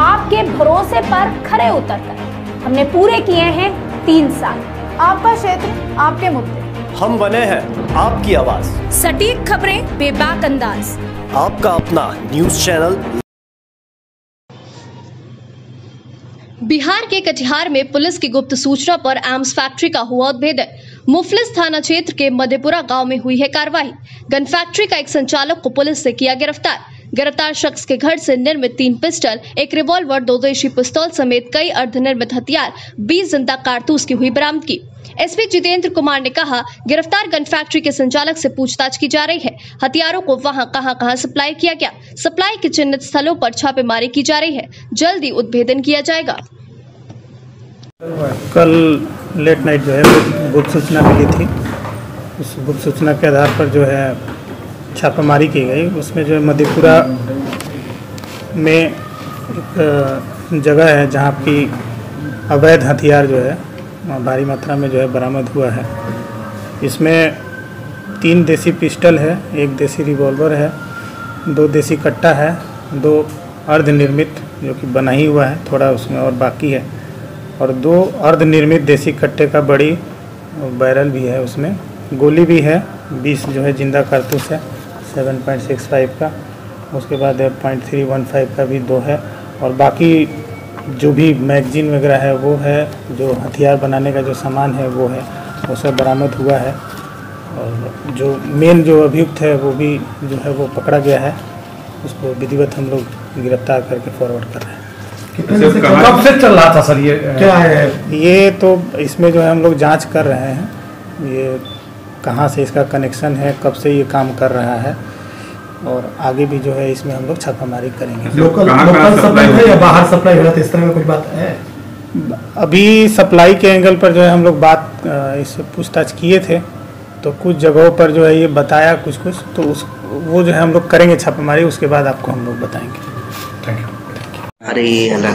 आपके भरोसे पर खरे उतर कर। हमने पूरे किए हैं तीन साल। आपका क्षेत्र आपके मुद्दे। हम बने हैं आपकी आवाज़। सटीक खबरें बेबाक अंदाज। आपका अपना न्यूज़ चैनल। बिहार के कटिहार में पुलिस की गुप्त सूचना पर एम्स फैक्ट्री का हुआ उद्भेदन। मुफलिस थाना क्षेत्र के मधेपुरा गाँव में हुई है कार्रवाई। गन फैक्ट्री का एक संचालक को पुलिस से किया गिरफ़्तार। गिरफ़्तार शख्स के घर से निर्मित तीन पिस्टल, एक रिवॉल्वर दो देशी पिस्तौल समेत कई अर्धनिर्मित हथियार, बीस ज़िंदा कारतूस की हुई बरामदगी एसपी जितेंद्र कुमार ने कहा, गिरफ़्तार गन फैक्ट्री के संचालक से पूछताछ की जा रही है। हथियारों को वहाँ कहाँ कहाँ सप्लाई किया गया? सप्लाई के चिन्हित स्थलों पर छापेमारी की जा रही है। जल्दी उद्भेदन किया जाएगा। कल लेट नाइट जो है, गुप्त सूचना मिली थी। उस गुप्त सूचना के आधार पर जो है छापामारी की गई। उसमें जो मधेपुरा में एक जगह है जहाँ की अवैध हथियार जो है भारी मात्रा में जो है बरामद हुआ है। इसमें तीन देसी पिस्टल है, एक देसी रिवॉल्वर है, दो देसी कट्टा है, दो अर्धनिर्मित जो कि बना ही हुआ है, थोड़ा उसमें और बाकी है, और दो अर्धनिर्मित देसी कट्टे का बड़ी बैरल भी है उसमें। गोली भी है, बीस जो है ज़िंदा कारतूस है। सेवन पॉइंट सिक्स फाइव का उसके बाद पॉइंट थ्री वन फाइव का भी दो है। और बाकी जो भी मैगजीन वगैरह है वो है जो हथियार बनाने का जो सामान है वो है। वो सब बरामद हुआ है। और जो मेन जो अभियुक्त है वो भी जो है वो पकड़ा गया है। उसको विधिवत हम लोग गिरफ़्तार करके फॉरवर्ड कर रहे हैं। कब से चल रहा था सर ये क्या है? ये तो इसमें जो है हम लोग जाँच कर रहे हैं। ये कहाँ से इसका कनेक्शन है कब से ये काम कर रहा है और आगे भी जो है इसमें हम लोग छापामारी करेंगे। लोकल लोकल सप्लाई है या बाहर सप्लाई हो? रहा था इस तरह का कुछ बात है? अभी सप्लाई के एंगल पर जो है हम लोग बात इससे पूछताछ किए थे तो कुछ जगहों पर जो है ये बताया कुछ कुछ तो उस वो जो है हम लोग करेंगे छापामारी उसके बाद आपको हम लोग बताएँगे। थैंक यू अरे अलग